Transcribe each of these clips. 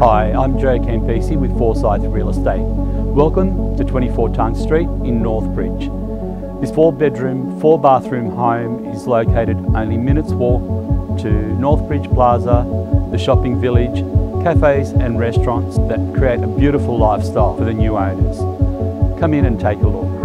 Hi, I'm Joe Campisi with Forsyth Real Estate. Welcome to 24 Tunks Street in Northbridge. This four bedroom, four bathroom home is located only minutes walk to Northbridge Plaza, the shopping village, cafes and restaurants that create a beautiful lifestyle for the new owners. Come in and take a look.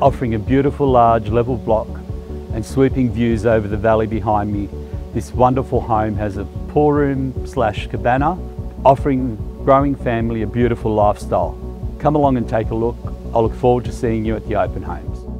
Offering a beautiful large level block and sweeping views over the valley behind me. This wonderful home has a pool room slash cabana, offering growing family a beautiful lifestyle. Come along and take a look. I look forward to seeing you at the open homes.